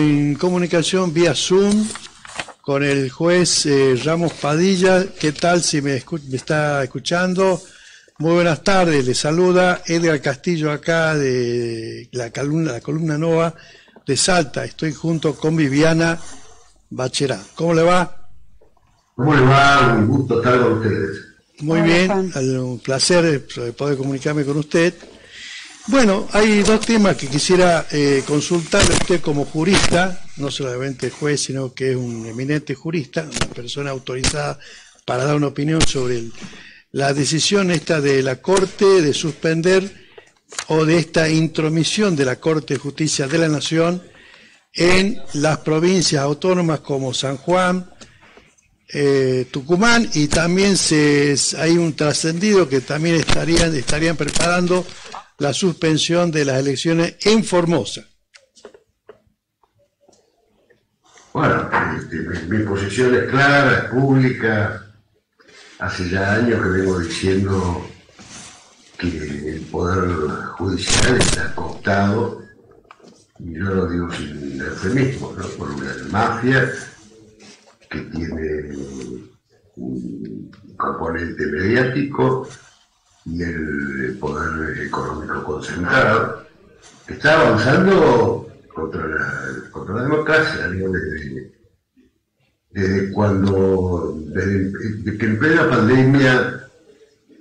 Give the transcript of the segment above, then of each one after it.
en comunicación vía Zoom con el juez eh, Ramos Padilla. ¿Qué tal si me, está escuchando? Muy buenas tardes, le saluda Edgar Castillo acá de la columna, la columna Nova de Salta. Estoy junto con Viviana Bachera. ¿Cómo le va? ¿Cómo le va? Un gusto estar con ustedes. Muy bien, un placer poder comunicarme con usted. Bueno, hay dos temas que quisiera eh, consultarle a usted como jurista, no solamente juez, sino que es un eminente jurista, una persona autorizada para dar una opinión sobre la decisión esta de la Corte de suspender o de esta intromisión de la Corte de Justicia de la Nación en las provincias autónomas como San Juan, eh, Tucumán y también se, hay un trascendido que también estarían, estarían preparando la suspensión de las elecciones en Formosa. Bueno, este, mi, posición es clara, es pública. Hace ya años que vengo diciendo que el Poder Judicial está cooptado, y yo lo digo sin eufemismo, ¿no? por una mafia que tiene un componente mediático y el poder económico concentrado, está avanzando contra la, contra la democracia, desde, desde cuando, desde, que en plena pandemia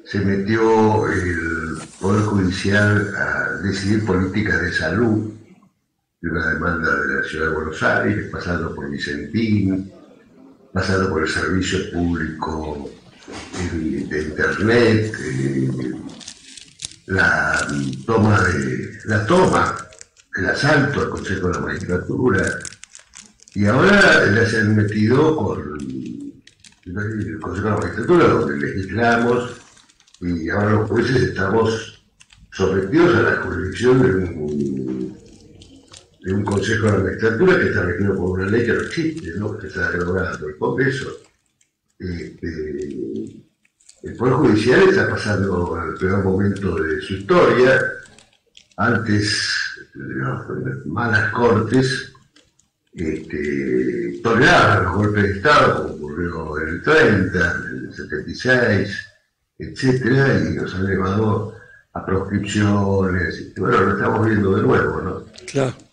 se metió el Poder Judicial a decidir políticas de salud de una demanda de la Ciudad de Buenos Aires, pasando por Vicentín, pasando por el servicio público de internet, eh, la toma de la toma, el asalto al Consejo de la Magistratura, y ahora ya se han metido con el Consejo de la Magistratura, donde legislamos, y ahora los jueces estamos sometidos a la jurisdicción de un, de un Consejo de la Magistratura que está regido por una ley que no existe, ¿no? que está derogada por el Congreso. Este, el Poder Judicial está pasando al peor momento de su historia. Antes, las malas cortes este, toleraban los golpes de Estado, como ocurrió en el 30, en el 76, etcétera, y nos han llevado a proscripciones. Bueno, lo estamos viendo de nuevo, ¿no?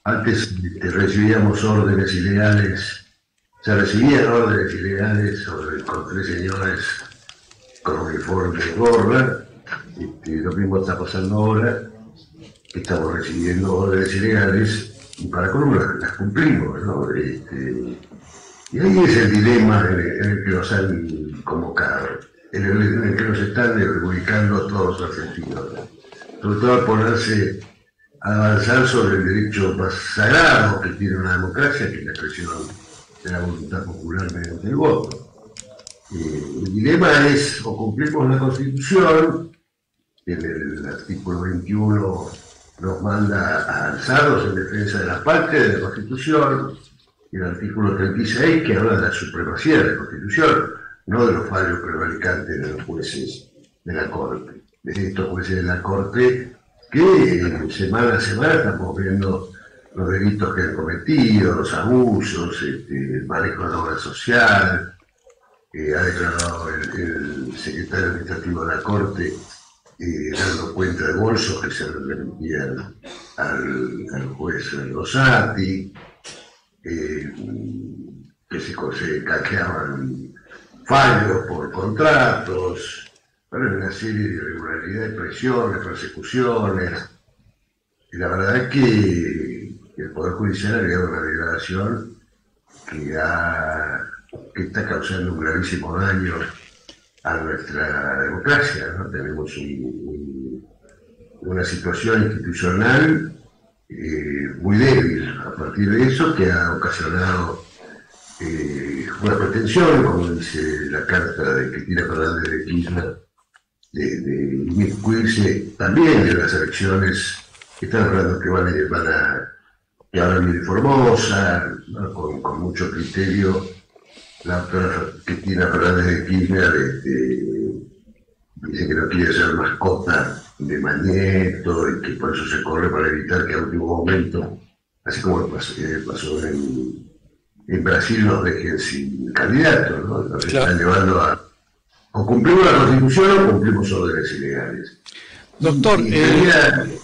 Antes este, recibíamos órdenes ilegales se recibían órdenes ilegales sobre, tres señores con uniforme de gorra. Este, lo mismo está pasando ahora, que estamos recibiendo órdenes ilegales y para cómo las, cumplimos. ¿no? Este, y ahí es el dilema en el, que nos han convocado, en el, que nos están perjudicando todos los argentinos. Sobre todo al ponerse a avanzar sobre el derecho más sagrado que tiene una democracia, que es la expresión de la voluntad popular mediante el voto. Eh, el dilema es o cumplimos la Constitución, que el artículo 21 nos manda a alzarnos en defensa de la parte de la Constitución, y el artículo 36 que habla de la supremacía de la Constitución, no de los fallos prevalicantes de los jueces de la Corte, de estos jueces de la Corte que semana a semana estamos viendo los delitos que han cometido, los abusos, este, el manejo de la obra social, ha declarado el, secretario administrativo de la Corte, eh, dando cuenta de bolsos que se remitían al, juez Rosati, eh, que se, se fallos por contratos, una serie de irregularidades, presiones, persecuciones. Y la verdad es que el Poder Judicial ha enviado una declaración que, está causando un gravísimo daño a nuestra democracia. Tenemos una situación institucional eh, muy débil a partir de eso que ha ocasionado eh, una pretensión, como dice la carta de Cristina Fernández de Kirchner, de, de inmiscuirse también en las elecciones están hablando que van a y ahora viene Formosa, con, mucho criterio, la doctora Cristina Fernández de Kirchner este, dice que no quiere ser mascota de Mañeto y que por eso se corre para evitar que a último momento así como pasó, eh, en, Brasil los dejen sin candidato, ¿no? Nos están llevando a o cumplimos la constitución o cumplimos órdenes ilegales. Doctor, eh,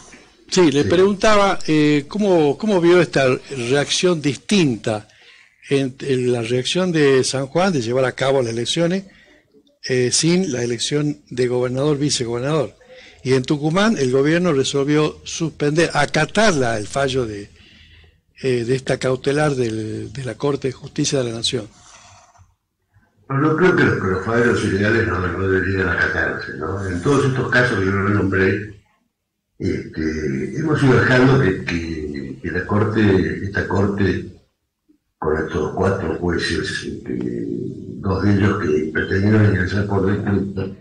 sí, le preguntaba eh, ¿cómo, cómo vio esta reacción distinta en, la reacción de San Juan de llevar a cabo las elecciones eh, sin la elección de gobernador, vicegobernador. Y en Tucumán el gobierno resolvió suspender, acatarla el fallo de, de esta cautelar de la Corte de Justicia de la Nación. No, creo que los, fallos ilegales no, no, deberían acatarse, ¿no? En todos estos casos que yo nombré, este, hemos ido dejando que, la Corte, esta Corte, con estos cuatro jueces, este, dos de ellos que pretendieron ingresar por decreto,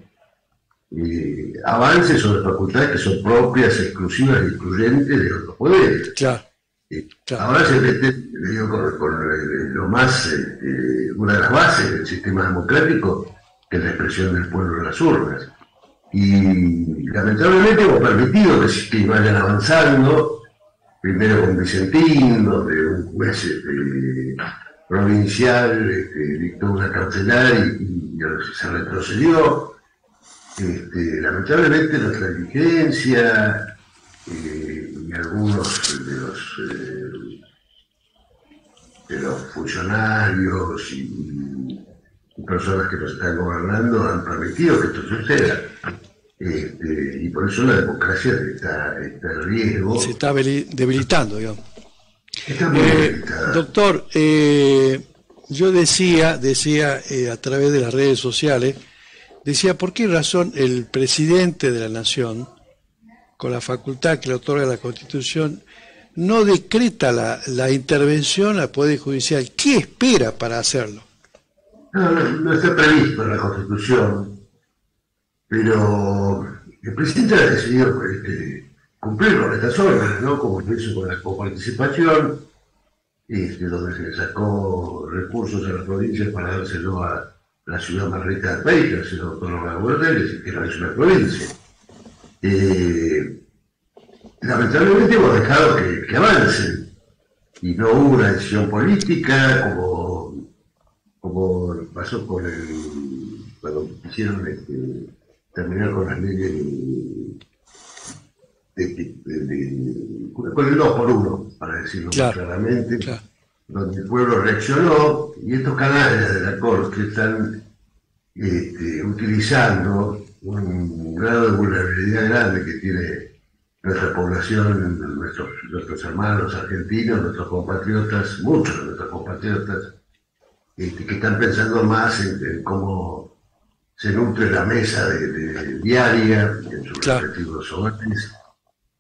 eh, avance sobre facultades que son propias, exclusivas e incluyentes de otros poderes. Claro. Ahora se mete con, lo más, este, una de las bases del sistema democrático, que es la expresión del pueblo en las urnas. Y lamentablemente hemos permitido que, vayan avanzando, primero con Vicentín, donde un juez este, provincial este, dictó una carcelaria y, se retrocedió. lamentablemente nuestra diligencia, eh, y algunos de los, eh, de los funcionarios y, personas que nos están gobernando han permitido que esto suceda. Este, y por eso la democracia está, en riesgo. Se está debilitando, digamos. Eh, doctor, yo decía, decía a través de las redes sociales, decía, ¿por qué razón el presidente de la Nación, con la facultad que le otorga la Constitución, no decreta la, intervención al Poder Judicial. ¿Qué espera para hacerlo? No, no, está previsto en la Constitución, pero el presidente ha decidido este, cumplir con estas órdenes, ¿no? como lo con la coparticipación, este, donde se sacó recursos a las provincias para dárselo a la ciudad más rica del país, la ciudad autónoma de Buenos que no es una provincia. Eh, lamentablemente hemos dejado que, avancen y no hubo una decisión política como, como pasó con el cuando quisieron este, terminar con las leyes con el 2 por 1 para decirlo claramente donde el pueblo reaccionó y estos canales de la corte están este, utilizando un grado de vulnerabilidad grande que tiene nuestra población, nuestros, nuestros hermanos argentinos, nuestros compatriotas, muchos de nuestros compatriotas, este, que están pensando más en, cómo se nutre la mesa de, diaria, en sus respectivos hogares,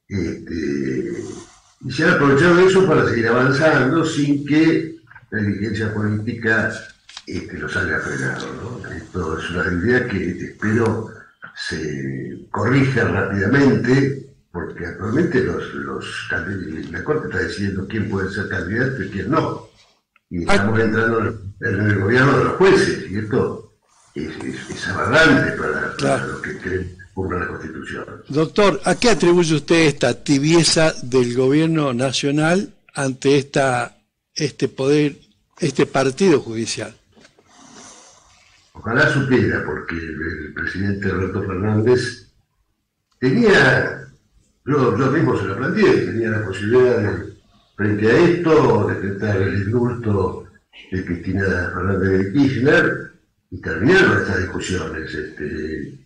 este, y se han aprovechado eso para seguir avanzando sin que la dirigencia política este, los haya frenado. Esto es una realidad que espero se corrija rápidamente, porque actualmente los, los, la Corte está decidiendo quién puede ser candidato y quién no. Y estamos entrando en el gobierno de los jueces, y esto es, es, aberrante para, para los que creen por la Constitución. Doctor, ¿a qué atribuye usted esta tibieza del gobierno nacional ante esta, este poder, este partido judicial? Ojalá supiera, porque el, presidente Alberto Fernández tenía, yo, mismo se lo planteé, tenía la posibilidad de, frente a esto, decretar el indulto de Cristina Fernández de Kirchner y terminar con estas discusiones. Este,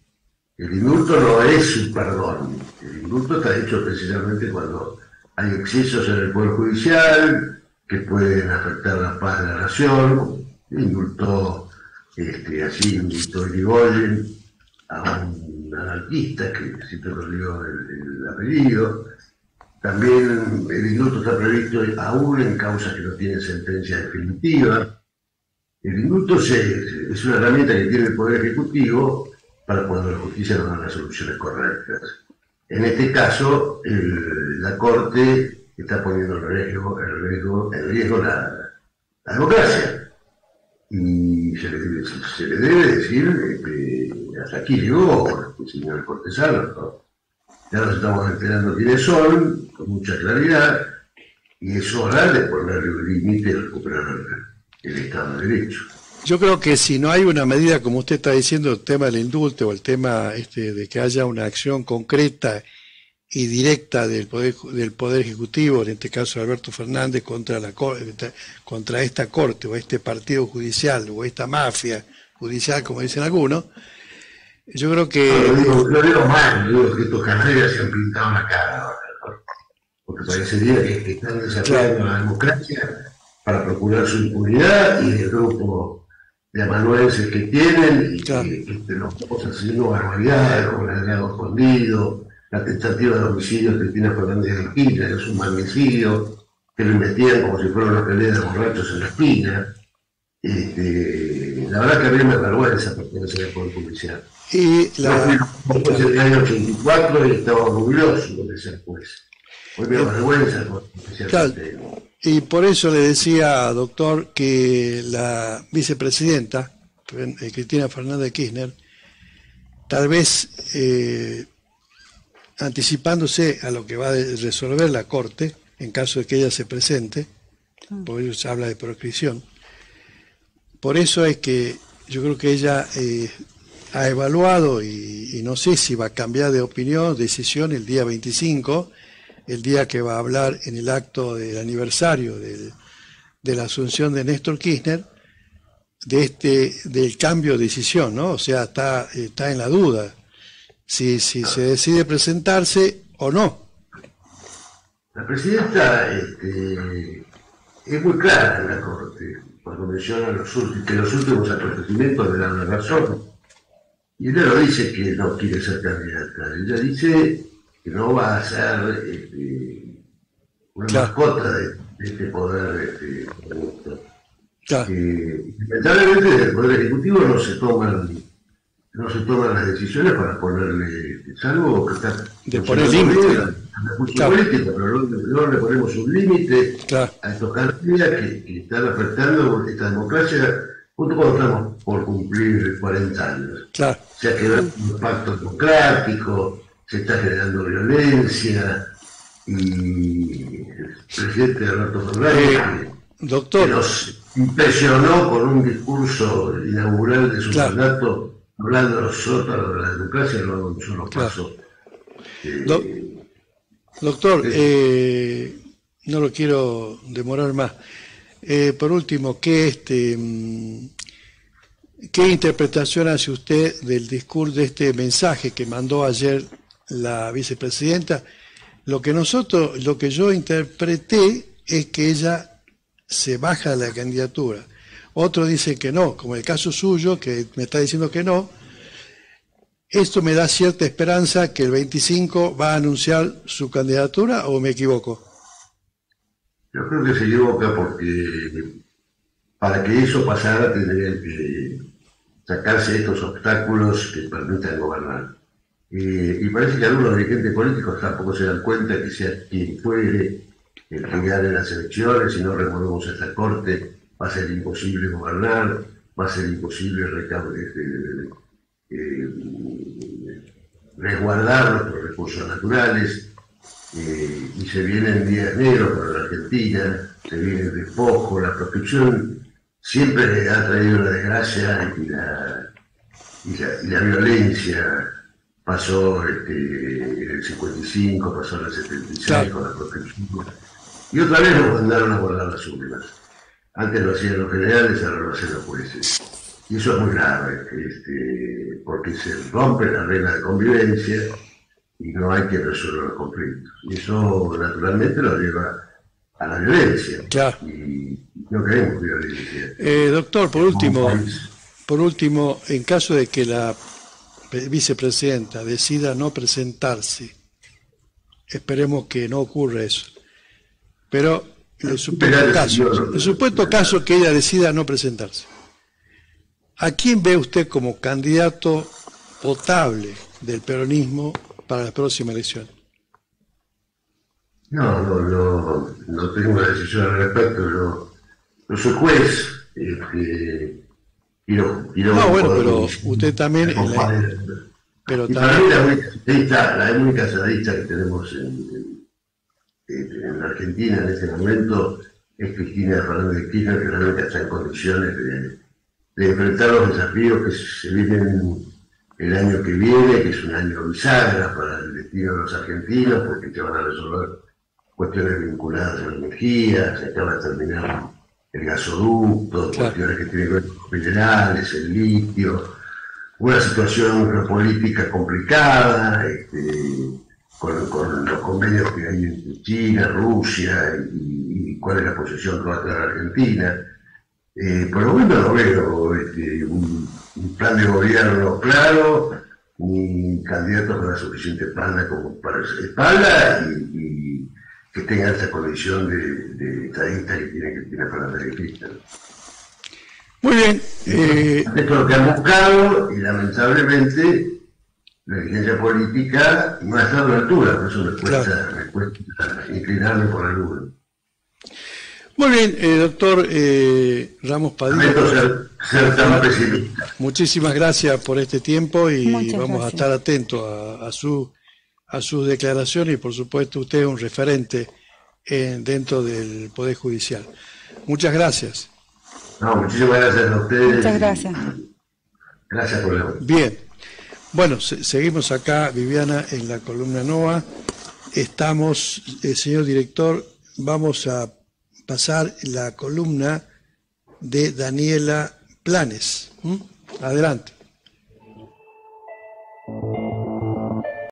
el indulto no es un perdón, el indulto está hecho precisamente cuando hay excesos en el Poder Judicial que pueden afectar la paz de la nación, el indulto este, así invitó Irigoyen a un anarquista, que siempre lo dio el, apellido. También el indulto está previsto aún en causas que no tienen sentencia definitiva. El indulto es una herramienta que tiene el Poder Ejecutivo para cuando la justicia no da las soluciones correctas. En este caso, la Corte está poniendo en riesgo, riesgo, riesgo la democracia y se le, debe decir que hasta aquí llegó el señor Cortesano. Ya nos estamos enterando quiénes son, con mucha claridad, y es hora de ponerle un límite y recuperar el Estado de Derecho. Yo creo que si no hay una medida, como usted está diciendo, el tema del indulto o el tema este, de que haya una acción concreta y directa del poder, del poder ejecutivo, en este caso Alberto Fernández, contra, la, contra esta corte o este partido judicial o esta mafia judicial, como dicen algunos, yo creo que... lo, digo, mal, digo que estos canallas se han pintado la cara, porque parecería que, están desafiando la democracia para procurar su impunidad y el grupo de amanuenses que tienen y que, que, nos estamos haciendo barbaridades como el agregado escondido, la tentativa de homicidio de Cristina Fernández de Esquina, que es un magnicidio, que lo investigan como si fueran una pelea de borrachos en la esquina. Este, la verdad que a mí me vergüenza pertenecer al Poder Judicial. Y la... Del año 84 y estaba orgulloso de ser juez. Hoy me vergüenza el. Y por eso le decía, doctor, que la vicepresidenta, eh, Cristina Fernández Kirchner, tal vez eh, anticipándose a lo que va a resolver la Corte, en caso de que ella se presente, ah. porque se habla de proscripción, por eso es que yo creo que ella eh, ha evaluado y, no sé si va a cambiar de opinión, decisión el día 25, el día que va a hablar en el acto del aniversario de la asunción de Néstor Kirchner, este, del cambio de decisión, ¿no? O sea, está, en la duda si, si se decide presentarse o no. La presidenta este, es muy clara en la Corte cuando menciona los, que los últimos acontecimientos le dan la razón. Y ella no dice que no quiere ser candidata, ella dice que no va a ser este, una mascota de, este poder este, corrupto. Eh, lamentablemente desde el Poder Ejecutivo no se toman no se toman las decisiones para ponerle, salvo que está de poner límite. pero no, le ponemos un límite a estos candidatos que, que, están afectando esta democracia justo cuando estamos por cumplir 40 años. Se ha quedado un pacto democrático, se está generando violencia y el presidente Alberto Fernández eh, doctor. nos impresionó con un discurso inaugural de su mandato hablando de los sótanos de la democracia, no un solo paso. Eh, doctor, eh, no lo quiero demorar más. por último, ¿qué, este, mm, ¿qué interpretación hace usted del discurso de este mensaje que mandó ayer la vicepresidenta, lo que nosotros, lo que yo interpreté es que ella se baja de la candidatura. Otro dice que no, como el caso suyo, que me está diciendo que no. ¿Esto me da cierta esperanza que el 25 va a anunciar su candidatura o me equivoco? Yo creo que se equivoca porque para que eso pasara tendrían que sacarse estos obstáculos que permitan gobernar. Y parece que algunos dirigentes políticos tampoco se dan cuenta que sea quien el que gane las elecciones, si no removemos esta corte, va a ser imposible gobernar, va a ser imposible este, eh, resguardar nuestros recursos naturales, eh, y se vienen días negros para la Argentina, se viene el despojo, la protección siempre ha traído la desgracia y la, y la violencia pasó este, en el 55, pasó en el 76 con la protección. Y otra vez nos mandaron a guardar las urnas. Antes lo hacían los generales, ahora lo hacen los jueces. Y eso es muy grave, este, porque se rompe la regla de convivencia y no hay que resolver los conflictos. Y eso naturalmente lo lleva a la violencia. Y no queremos violencia. Eh, doctor, por último, por último, en caso de que la vicepresidenta decida no presentarse, esperemos que no ocurra eso. Pero en el supuesto caso, el supuesto caso que ella decida no presentarse, ¿a quién ve usted como candidato potable del peronismo para la próxima elección? No, no, no, no tengo una decisión al respecto. Yo, no soy juez. Este, no, bueno, pero usted también... pero también... la única, la única que tenemos en, en la Argentina en este momento es Cristina Fernández de Kirchner que realmente está en condiciones de, enfrentar los desafíos que se vienen el año que viene, que es un año bisagra para el destino de los argentinos, porque se van a resolver cuestiones vinculadas a la energía, se acaba de terminar el gasoducto, cuestiones que tienen que ver con los minerales, el litio, una situación geopolítica complicada, este, con, los convenios que hay entre China, Rusia y, cuál es la posición que va a tener Argentina. Eh, por lo menos no veo este, un, plan de gobierno claro, ni candidatos con la suficiente espalda como para espalda y, y que tengan esa condición de, de estadista que tiene que tiene Fernández de Muy bien. Eh... Esto es lo que han buscado y lamentablemente la dirigencia política no ha estado a la altura, por eso me cuesta, inclinarme por alguno. Muy bien, eh, doctor eh, Ramos Padilla. Ser, tan pesimista. Muchísimas gracias por este tiempo y vamos a estar atentos a, su, a sus declaraciones y por supuesto usted es un referente eh, dentro del Poder Judicial. Muchas gracias. No, muchísimas gracias a ustedes. Muchas gracias. Gracias por la... Bien. Bueno, seguimos acá, Viviana, en la columna NOA. Estamos, eh, señor director, vamos a pasar la columna de Daniela Planes. Adelante.